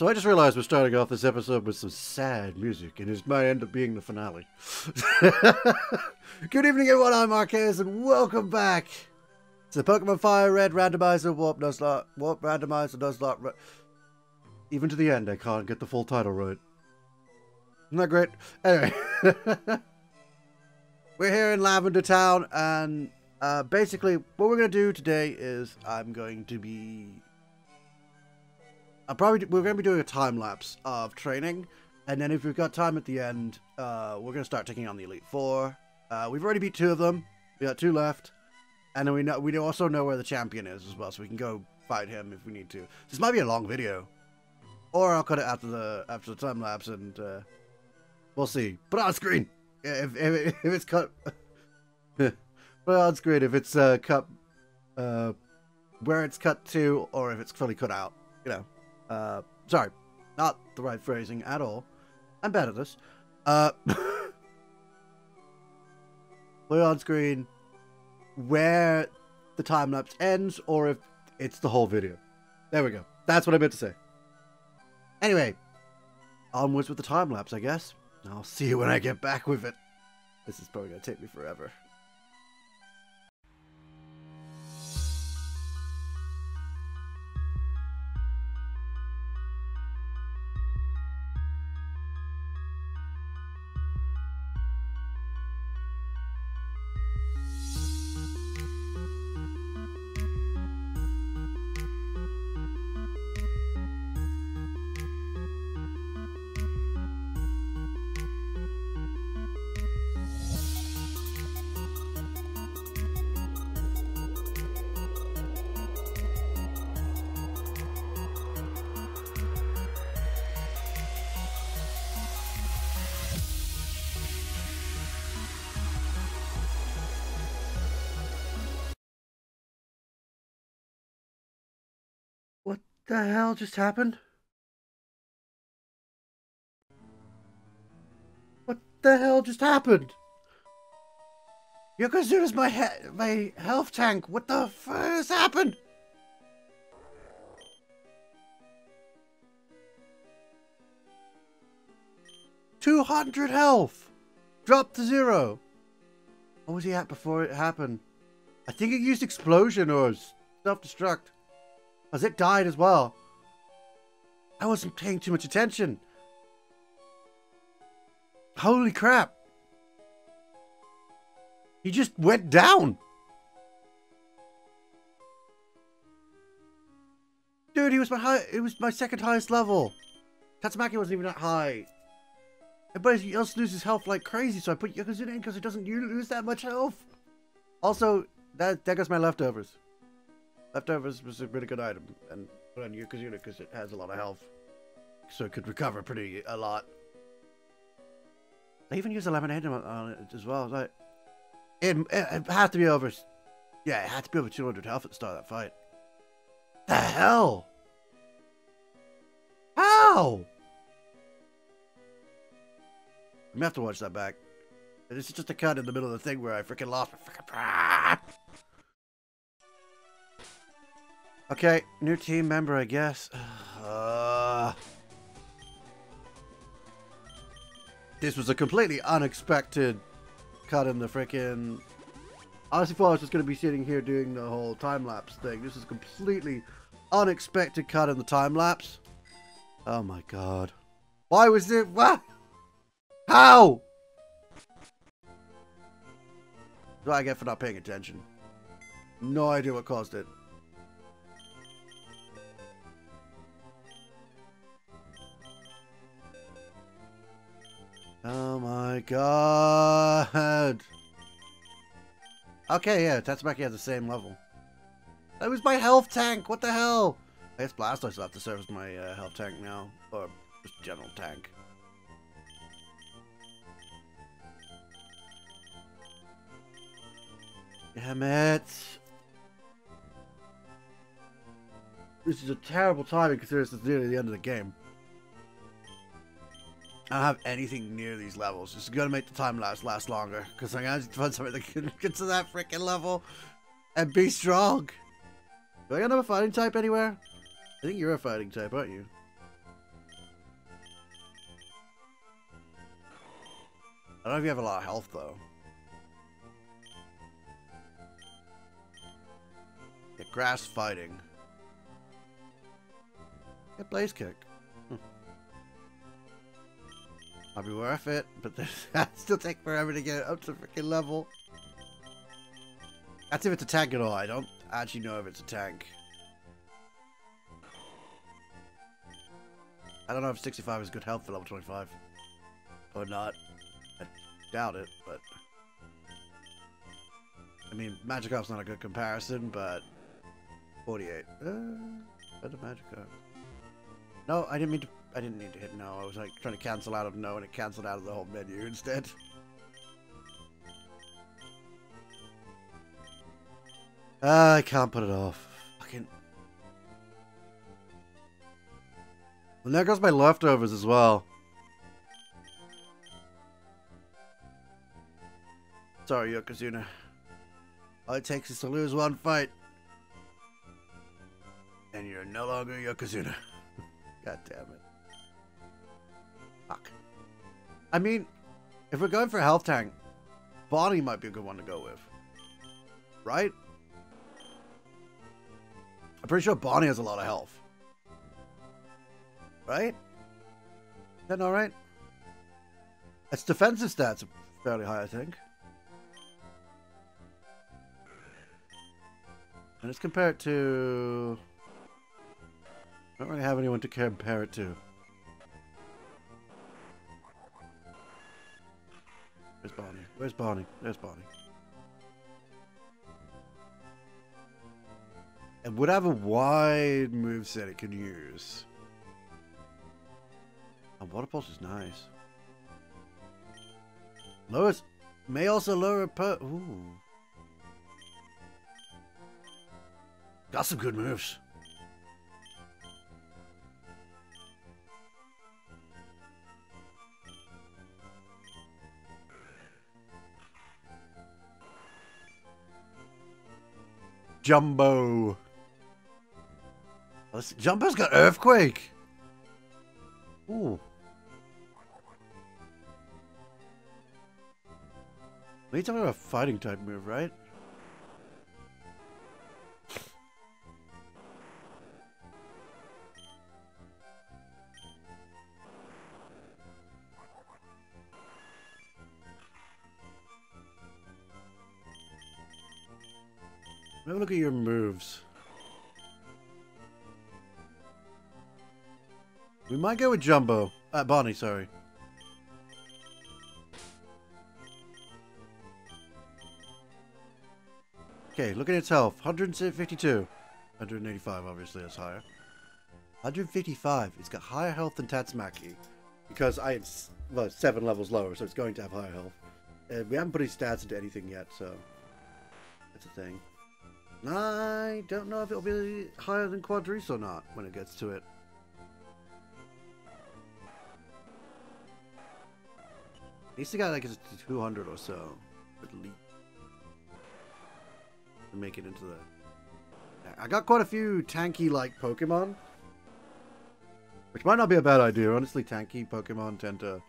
So I just realized we're starting off this episode with some sad music, and it might end up being the finale. Good evening, everyone. I'm Archaes, and welcome back to the Pokemon Fire Red Randomizer Warp Nuzlocke Warp Randomizer Nuzlocke. Ra Even to the end, I can't get the full title right. Isn't that great? Anyway, we're here in Lavender Town, and uh, basically, what we're going to do today is I'm going to be I'm probably we're going to be doing a time lapse of training, and then if we've got time at the end, uh, we're going to start taking on the Elite Four. Uh, we've already beat two of them. We got two left, and then we know we do also know where the champion is as well, so we can go fight him if we need to. This might be a long video, or I'll cut it after the after the time lapse, and uh, we'll see. It on screen if if, if it's cut. It on screen if it's uh, cut uh, where it's cut to, or if it's fully cut out. You know. Uh, sorry, not the right phrasing at all. I'm bad at this. Uh, put on screen where the time lapse ends or if it's the whole video. There we go. That's what I meant to say. Anyway, onwards with the time lapse, I guess. I'll see you when I get back with it. This is probably going to take me forever. The hell just happened? What the hell just happened? Yokozuna's my he my health tank. What the fuck happened? Two hundred health, dropped to zero. What was he at before it happened? I think it used explosion or self-destruct. Because it died as well. I wasn't paying too much attention. Holy crap. He just went down. Dude, he was my high it was my second highest level. Tatsumaki wasn't even that high. Everybody else loses health like crazy, so I put Yokozuna in because it doesn't lose that much health. Also, that that goes my leftovers. Leftovers was a really good item, and put on Yokozuna because it has a lot of health. So it could recover pretty a lot. They even use a lemonade on it as well. Like, it, it, it had to be over. Yeah, it had to be over 200 health at the start of that fight. The hell? How? I'm gonna have to watch that back. This is just a cut in the middle of the thing where I freaking lost my freaking. Okay, new team member, I guess. Uh, this was a completely unexpected cut in the freaking. Honestly, thought I was just going to be sitting here doing the whole time lapse thing. This is completely unexpected cut in the time lapse. Oh my god. Why was it? What? How? What do I get for not paying attention? No idea what caused it. God. Okay, yeah, Tatsumaki has the same level. That was my health tank! What the hell? I guess Blastoise will have to serve as my uh, health tank now. Or just general tank. Damn it! This is a terrible timing considering this is nearly the end of the game. I don't have anything near these levels. It's gonna make the time lapse last longer because I'm gonna find something that can get to that freaking level and be strong. Do I got another fighting type anywhere? I think you're a fighting type, aren't you? I don't know if you have a lot of health though. Yeah, grass fighting. Get blaze kick. Might be worth it, but that still take forever to get up to freaking level. That's if it's a tank at all. I don't actually know if it's a tank. I don't know if 65 is good health for level 25. Or not. I doubt it, but... I mean, Magikarp's not a good comparison, but... 48. Uh, better Magikarp. No, I didn't mean to... I didn't need to hit no. I was like trying to cancel out of no, and it canceled out of the whole menu instead. Uh, I can't put it off. Fucking... And there goes my leftovers as well. Sorry, Yokozuna. All it takes is to lose one fight. And you're no longer Yokozuna. God damn it. Fuck. I mean, if we're going for a health tank, Bonnie might be a good one to go with. Right? I'm pretty sure Bonnie has a lot of health. Right? Is that not right? Its defensive stats are fairly high, I think. And let's compare it to... I don't really have anyone to compare it to. Where's Bonnie? There's Bonnie. It would have a wide move set it can use. And Water Pulse is nice. Lowers may also lower per ooh. Got some good moves. Jumbo. Let's, Jumbo's got Earthquake. Ooh. We're talking about a fighting type move, right? Look at your moves. We might go with Jumbo. Uh, Bonnie, sorry. Okay, look at its health. 152. 185, obviously, that's higher. 155. It's got higher health than Tatsumaki. Because I am well, seven levels lower, so it's going to have higher health. We haven't put his stats into anything yet, so... That's a thing. I don't know if it'll be higher than Quadrice or not when it gets to it. Needs to get like a 200 or so, at least, to make it into the. I got quite a few tanky-like Pokemon, which might not be a bad idea. Honestly, tanky Pokemon tend to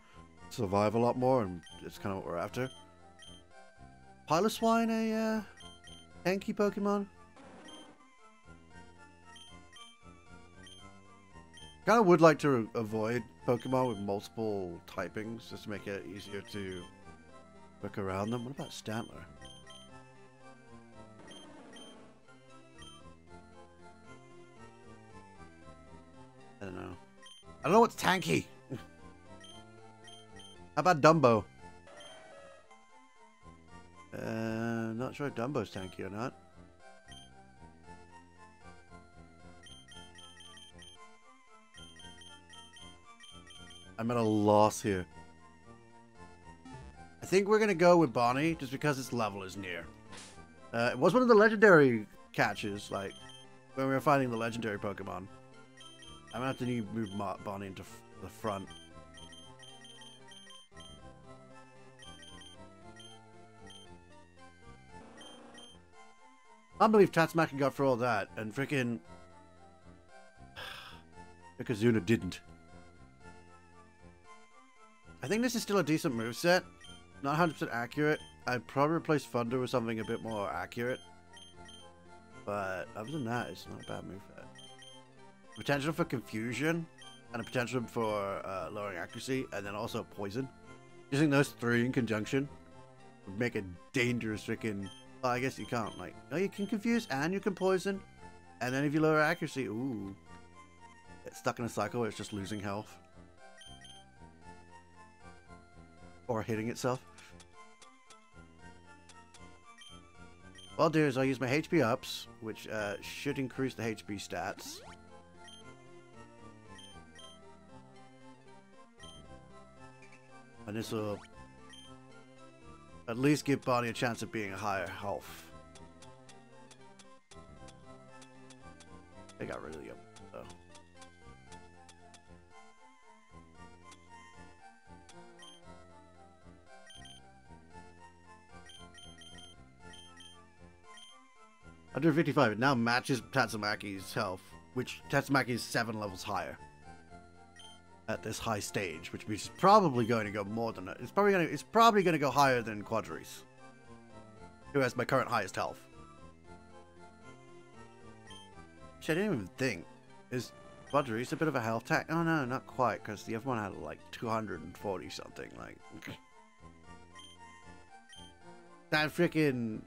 survive a lot more, and it's kind of what we're after. Piloswine, a uh, tanky Pokemon. Kind of would like to avoid Pokemon with multiple typings, just to make it easier to look around them. What about Stantler? I don't know. I don't know what's tanky. How about Dumbo? Uh, not sure if Dumbo's tanky or not. I'm at a loss here. I think we're going to go with Bonnie just because its level is near. Uh, it was one of the legendary catches, like, when we were fighting the legendary Pokemon. I'm to have to move Bonnie into the front. I believe Tatsumaki got for all that, and freaking Yokozuna didn't. I think this is still a decent move set. not 100% accurate. I'd probably replace Thunder with something a bit more accurate. But other than that, it's not a bad move. That. Potential for confusion and a potential for uh, lowering accuracy, and then also poison. Using those three in conjunction would make a dangerous freaking. Well, I guess you can't. Like, no, you can confuse and you can poison, and then if you lower accuracy, ooh, it's stuck in a cycle where it's just losing health or hitting itself. What I'll do is I'll use my HP ups, which uh, should increase the HP stats. And this will at least give Barney a chance of being a higher health. They got rid of the though. Under 55, it now matches Tatsumaki's health, which Tatsumaki is seven levels higher at this high stage, which means it's probably going to go more than It's probably going to. It's probably going to go higher than Quadris, who has my current highest health. Which I didn't even think is Quadris a bit of a health tank. Oh no, not quite, because the other one had like 240 something. Like that freaking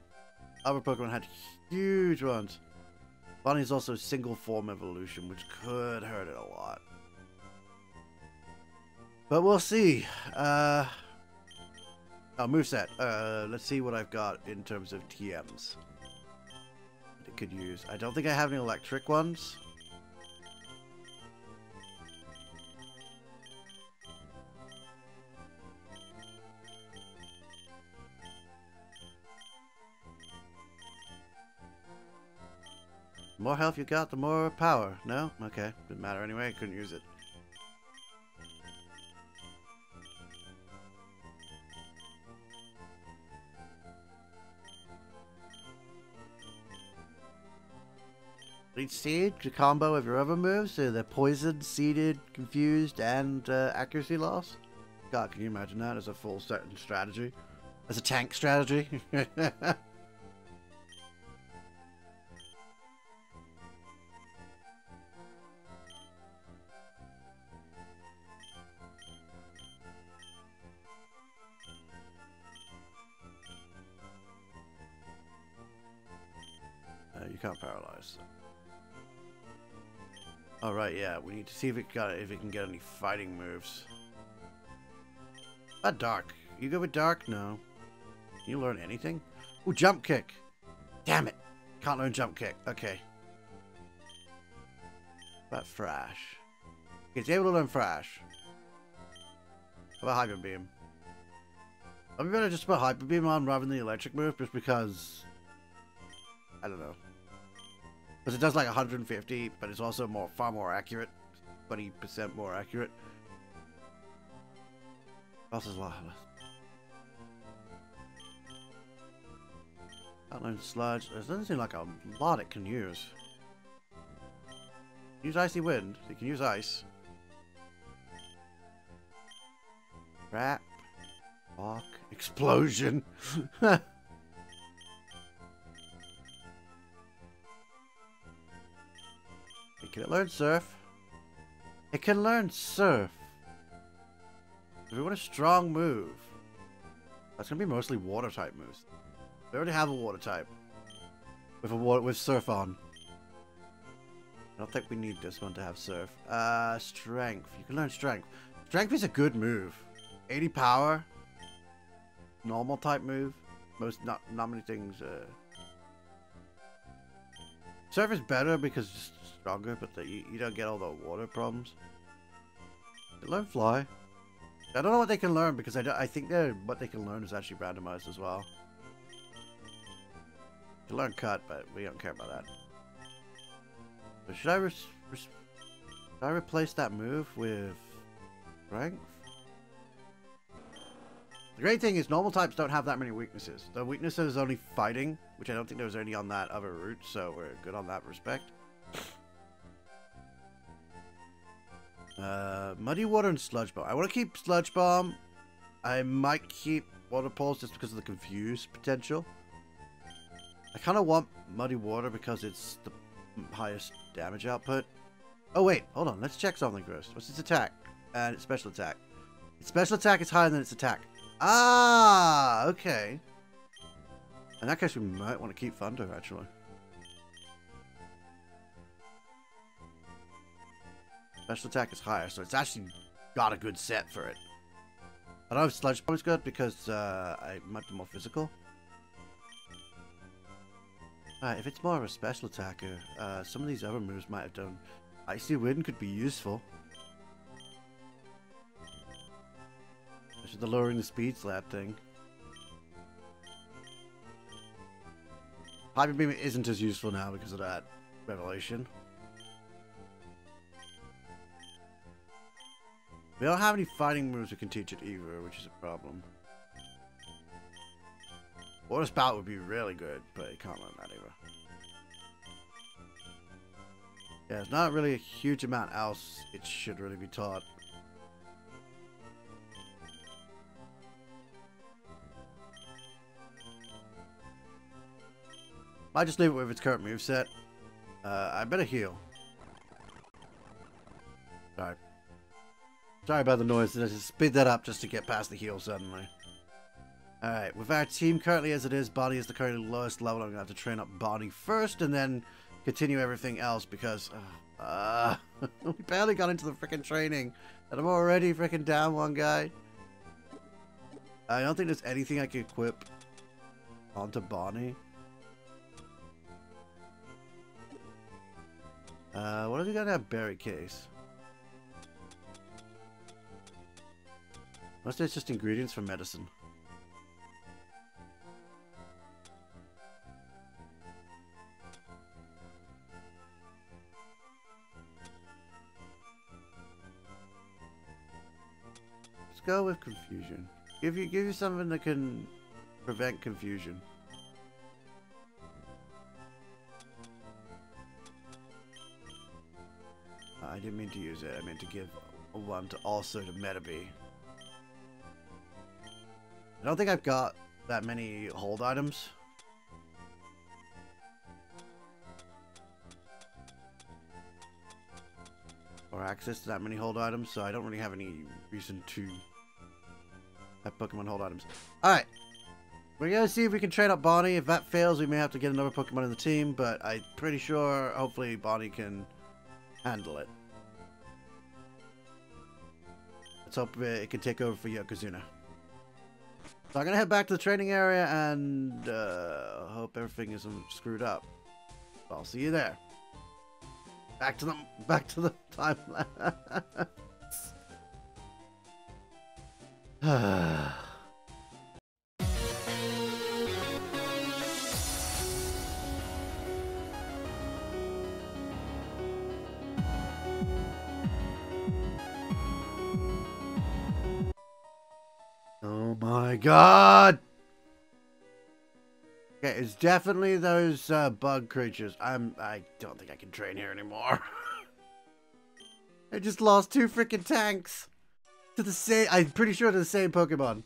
other Pokemon had huge ones. Bonnie's also single form evolution, which could hurt it a lot. But we'll see. Uh, oh, moveset. Uh, let's see what I've got in terms of TMs. It could use. I don't think I have any electric ones. The more health you got, the more power. No? Okay. Didn't matter anyway. I couldn't use it. Leech Seed, the combo of your other moves, so they're poisoned, seeded, confused, and uh, accuracy loss. God, can you imagine that as a full certain strategy? As a tank strategy? see if it got if it can get any fighting moves. Ah, dark. You go with dark? No. Can you learn anything? Ooh, jump kick. Damn it. Can't learn jump kick. Okay. But Thrash. It's able to learn Thrash. How about Hyper Beam? Be better just put Hyper Beam on rather than the electric move just because... I don't know. Because it does like 150, but it's also more far more accurate. 20% more accurate. Boss is a lot less. Outline sludge. There doesn't seem like a lot it can use. Use icy wind. You can use ice. Wrap. Walk. Explosion. Can it learn surf? It can learn surf. If we want a strong move, that's gonna be mostly water type moves. We already have a water type with a water with surf on. I don't think we need this one to have surf. Uh, strength. You can learn strength. Strength is a good move. 80 power. Normal type move. Most not not many things. Uh... Surf is better because it's stronger, but the, you, you don't get all the water problems. They learn fly. I don't know what they can learn because I, I think what they can learn is actually randomized as well. You learn cut, but we don't care about that. But should I, should I replace that move with strength? The great thing is normal types don't have that many weaknesses. The weakness is only fighting, which I don't think there was any on that other route, so we're good on that respect. Uh, Muddy Water and Sludge Bomb. I want to keep Sludge Bomb. I might keep water pulse just because of the confuse potential. I kind of want Muddy Water because it's the highest damage output. Oh wait, hold on. Let's check something first. What's its attack? And its special attack. Its special attack is higher than its attack. Ah, okay. In that case, we might want to keep Thunder, actually. Special attack is higher, so it's actually got a good set for it. I don't know if Sludge Bomb is good because uh, I might be more physical. Alright, if it's more of a special attacker, uh, some of these other moves might have done. Icy Wind could be useful. The lowering the speed slap thing. Hyper Beam isn't as useful now because of that revelation. We don't have any fighting moves we can teach it either, which is a problem. Water Spout would be really good, but you can't learn that either. Yeah, it's not really a huge amount else it should really be taught. I just leave it with its current moveset. Uh, I better heal. Sorry. Sorry about the noise. I just speed that up just to get past the heal suddenly. Alright, with our team currently as it is, Bonnie is the currently lowest level. I'm going to have to train up Bonnie first and then continue everything else because... Uh, uh, we barely got into the freaking training and I'm already freaking down one guy. I don't think there's anything I can equip onto Bonnie. Uh, what have we got in that berry case? Most of it's just ingredients for medicine. Let's go with confusion. Give you give you something that can prevent confusion. Didn't mean to use it. I meant to give one to also to Metabee. I don't think I've got that many hold items. Or access to that many hold items, so I don't really have any reason to have Pokemon hold items. Alright. We're gonna see if we can train up Bonnie. If that fails, we may have to get another Pokemon in the team, but I'm pretty sure, hopefully, Bonnie can handle it. Let's hope it can take over for Yokozuna. So I'm gonna head back to the training area and uh, hope everything isn't screwed up. I'll see you there. Back to the back to the oh god! Okay, it's definitely those uh, bug creatures. I'm. I don't think I can train here anymore. I just lost two freaking tanks to the same. I'm pretty sure to the same Pokemon.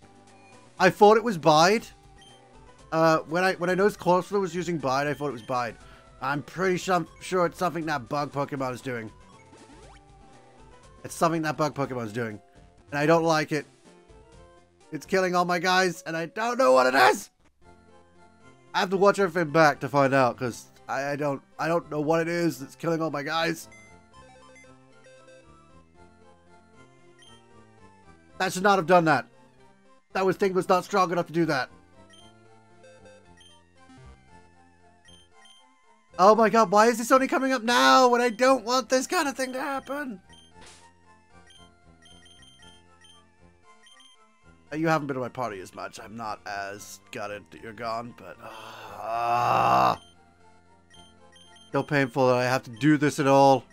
I thought it was Bide. Uh, when I when I noticed Corsola was using Bide, I thought it was Bide. I'm pretty sure, sure it's something that bug Pokemon is doing. It's something that bug Pokemon is doing. And I don't like it. It's killing all my guys, and I don't know what it is! I have to watch everything back to find out, because I, I don't I don't know what it is that's killing all my guys. That should not have done that. That was thing was not strong enough to do that. Oh my god, why is this only coming up now when I don't want this kind of thing to happen? You haven't been to my party as much. I'm not as gutted that you're gone, but... Uh, so painful that I have to do this at all.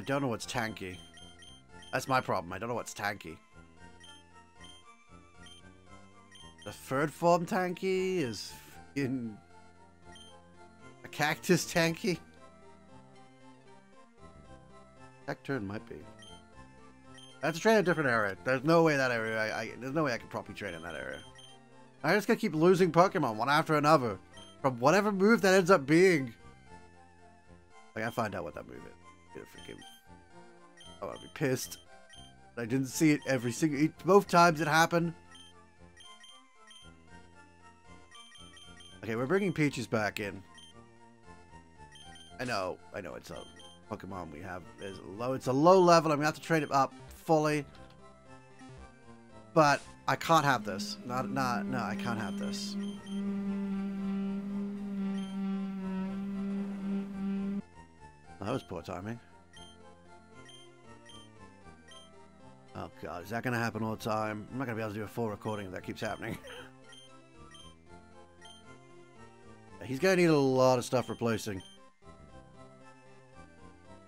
I don't know what's tanky. That's my problem. I don't know what's tanky. The third form tanky is in a cactus tanky. Cacturne might be. That's a train in a different area. There's no way that area. I, I, there's no way I can properly train in that area. I just gotta keep losing Pokemon one after another from whatever move that ends up being. I gotta find out what that move is. Get freaking. Oh, I'll be pissed. I didn't see it every single. Both times it happened. Okay, we're bringing Peaches back in. I know, I know it's a Pokemon we have is low. It's a low level. I'm gonna have to train it up fully. But I can't have this. Not, not, no, I can't have this. That was poor timing. Oh god, is that gonna happen all the time? I'm not gonna be able to do a full recording if that keeps happening. He's gonna need a lot of stuff replacing.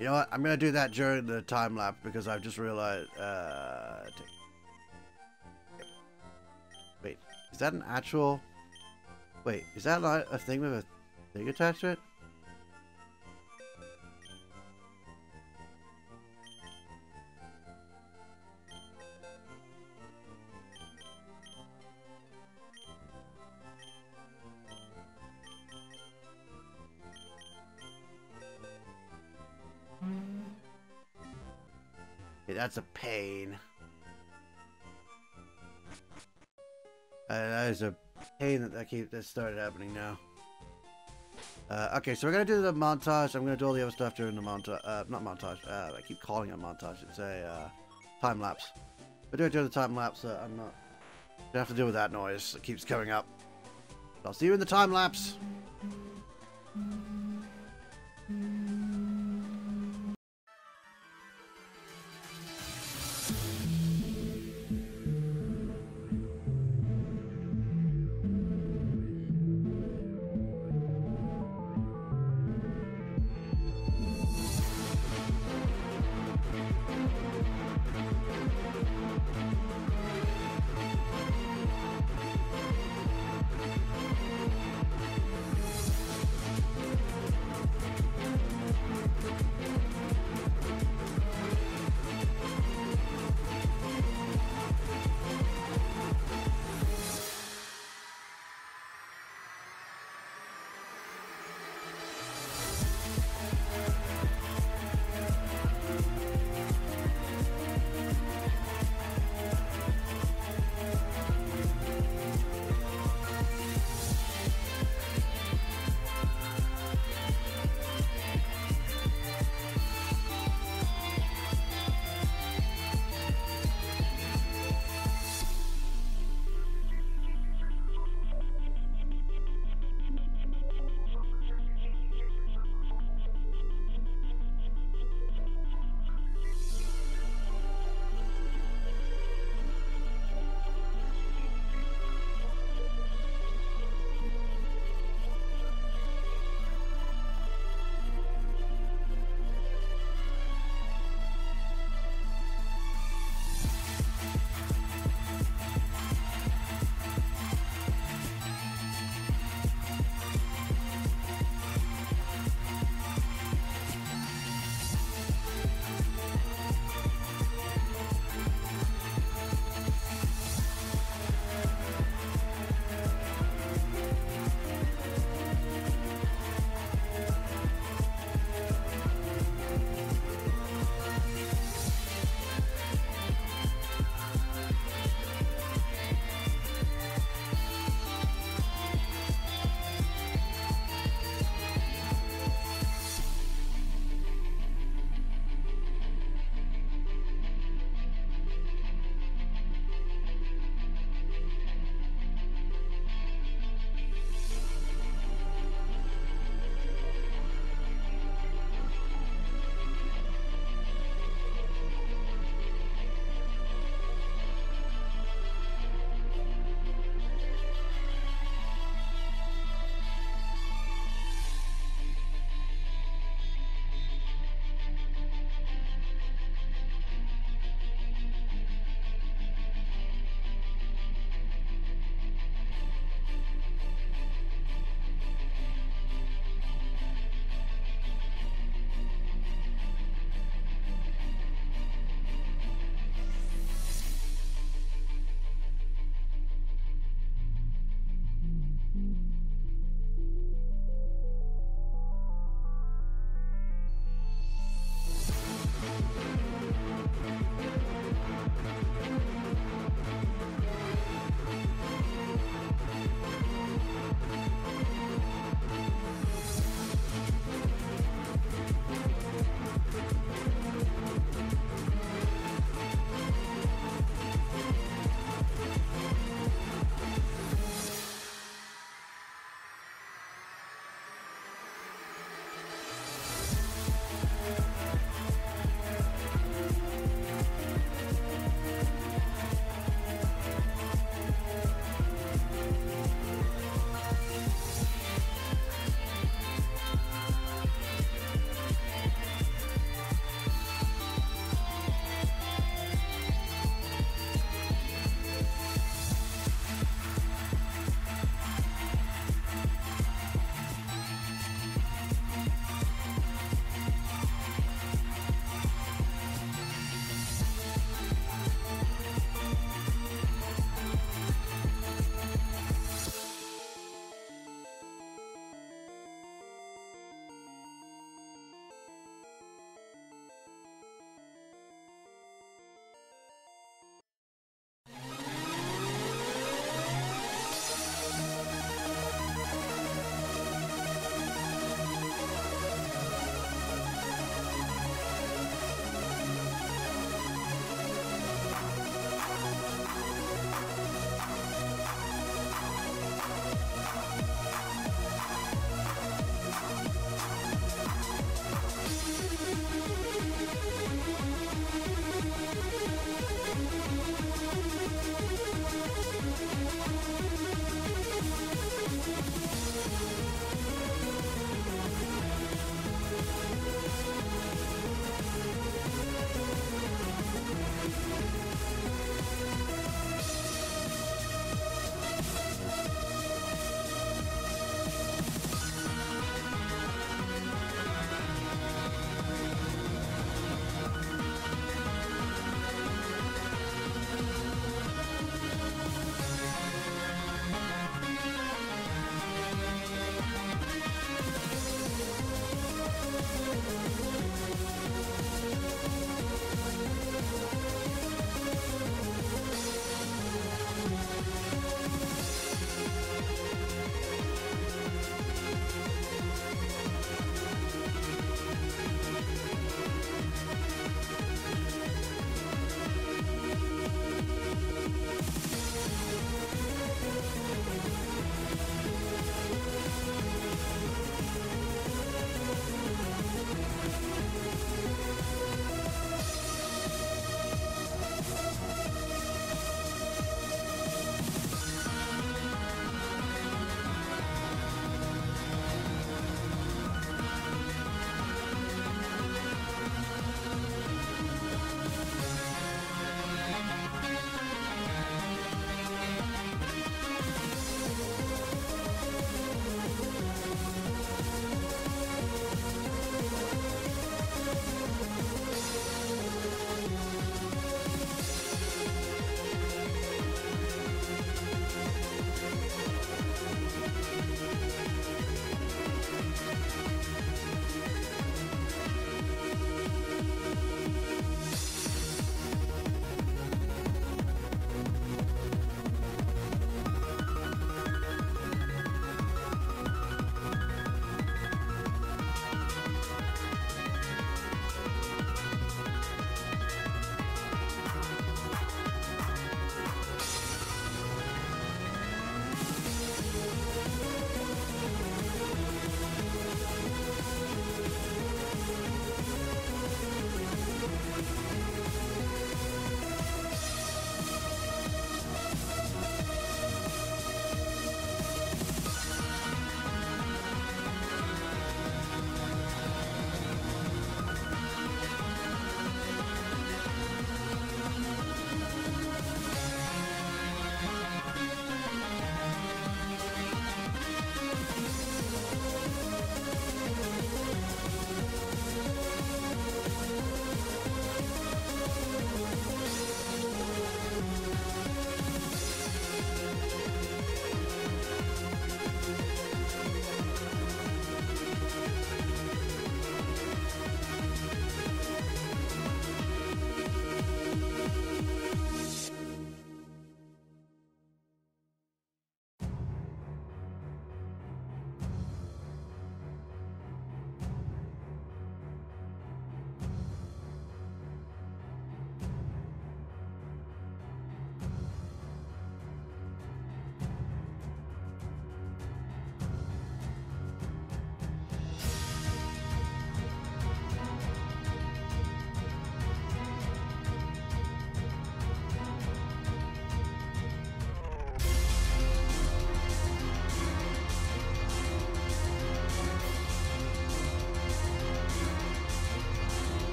You know what? I'm gonna do that during the time lapse because I've just realized. Uh, wait, is that an actual? Wait, is that a thing with a thing attached to it? That's a pain. Uh, that is a pain that that, keep, that started happening now. Uh, okay, so we're gonna do the montage. I'm gonna do all the other stuff during the montage. Uh, not montage. Uh, I keep calling it montage. It's a uh, time lapse. But do it during the time lapse. Uh, I'm not gonna have to deal with that noise that keeps coming up. I'll see you in the time lapse.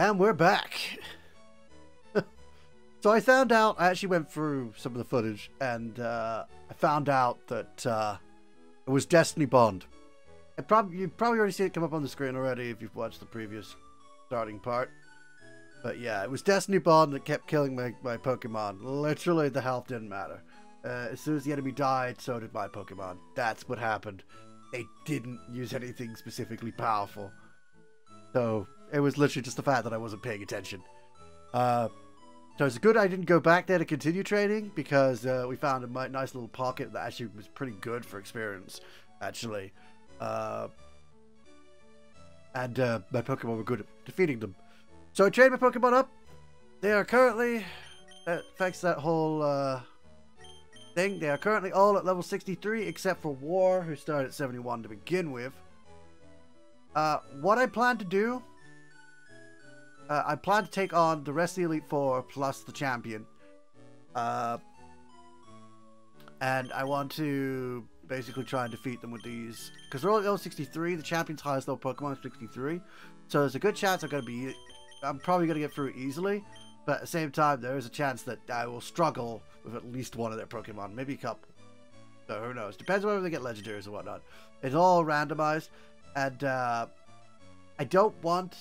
And we're back. so I found out, I actually went through some of the footage, and uh, I found out that uh, it was Destiny Bond. It prob- you probably already see it come up on the screen already if you've watched the previous starting part. But yeah, it was Destiny Bond that kept killing my, my Pokemon. Literally, the health didn't matter. Uh, as soon as the enemy died, so did my Pokemon. That's what happened. They didn't use anything specifically powerful. So, it was literally just the fact that I wasn't paying attention. Uh, so it's good I didn't go back there to continue training because uh, we found a nice little pocket that actually was pretty good for experience, actually. Uh, and uh, my Pokemon were good at defeating them. So I trained my Pokemon up. They are currently, uh, thanks that whole uh, thing, they are currently all at level 63 except for War, who started at 71 to begin with. Uh, what I plan to do, uh, I plan to take on the rest of the Elite Four plus the champion. Uh, and I want to basically try and defeat them with these. Because they're all level 63, the champion's highest level Pokemon is 63. So there's a good chance I'm going to be I'm probably going to get through easily, but at the same time, there is a chance that I will struggle with at least one of their Pokemon, maybe a couple. So who knows? Depends on whether they get legendaries or whatnot. It's all randomized, and uh, I don't want,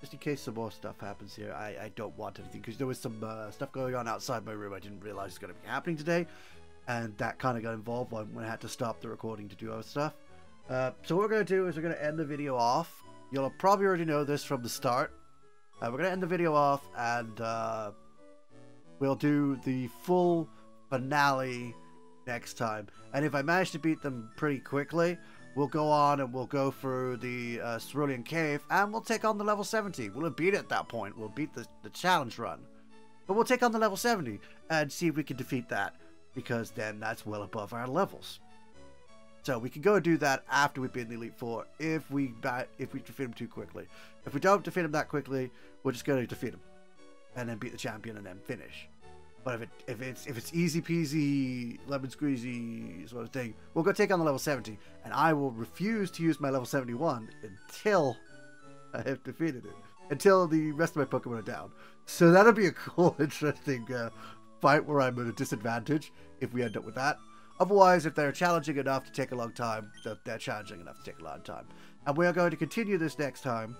just in case some more stuff happens here, I, I don't want anything, because there was some uh, stuff going on outside my room I didn't realize was going to be happening today, and that kind of got involved when, I had to stop the recording to do other stuff. Uh, so what we're going to do is we're going to end the video off. You'll probably already know this from the start, uh, we're going to end the video off and uh, we'll do the full finale next time. And if I manage to beat them pretty quickly, we'll go on and we'll go through the uh, Cerulean Cave and we'll take on the level 70. We'll beat it at that point. We'll beat the, the challenge run. But we'll take on the level 70 and see if we can defeat that because then that's well above our levels. So we can go do that after we beat the Elite Four if we if we defeat them too quickly. If we don't defeat them that quickly, we're just going to defeat them and then beat the champion and then finish. But if it if it's if it's easy peasy lemon squeezy sort of thing, we'll go take on the level 70, and I will refuse to use my level 71 until I have defeated it, until the rest of my Pokemon are down. So that'll be a cool, interesting uh, fight where I'm at a disadvantage if we end up with that. Otherwise, if they're challenging enough to take a long time, they're challenging enough to take a long time. And we are going to continue this next time.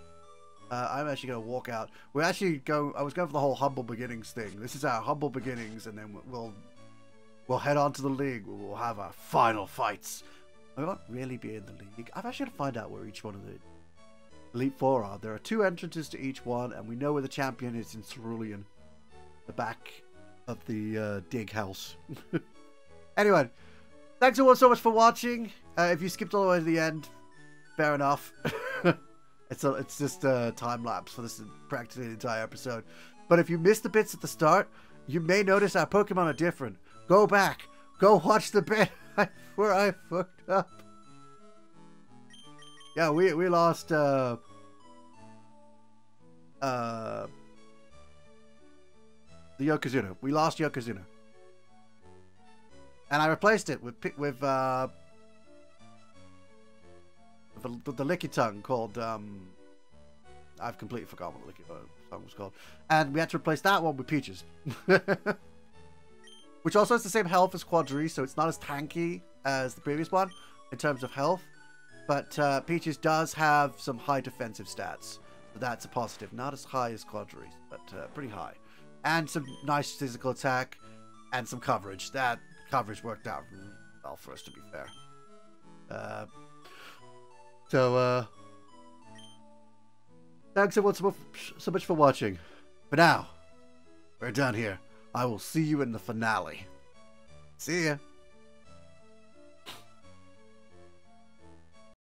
Uh, I'm actually going to walk out. We're actually going. I was going for the whole humble beginnings thing. This is our humble beginnings, and then we'll we'll head on to the league. We'll have our final fights. We won't really be in the league. I'm actually going to find out where each one of the Elite Four are. There are two entrances to each one, and we know where the champion is in Cerulean, the back of the uh, dig house. anyway. Thanks everyone so much for watching. Uh, if you skipped all the way to the end, fair enough. it's a, it's just a time lapse for this practically the entire episode. But if you missed the bits at the start, you may notice our Pokemon are different. Go back. Go watch the bit where I fucked up. Yeah, we we lost uh uh the Yokozuna. We lost Yokozuna and I replaced it with with uh, with the, the tongue called um, I've completely forgotten what the Licky song was called, and we had to replace that one with Peaches, which also has the same health as Quadri, so it's not as tanky as the previous one in terms of health, but uh, Peaches does have some high defensive stats, so that's a positive. Not as high as Quadri, but uh, pretty high, and some nice physical attack and some coverage. That coverage worked out well for us, to be fair. Uh, so, uh, thanks everyone so, so much for watching. For now, we're done here. I will see you in the finale. See ya.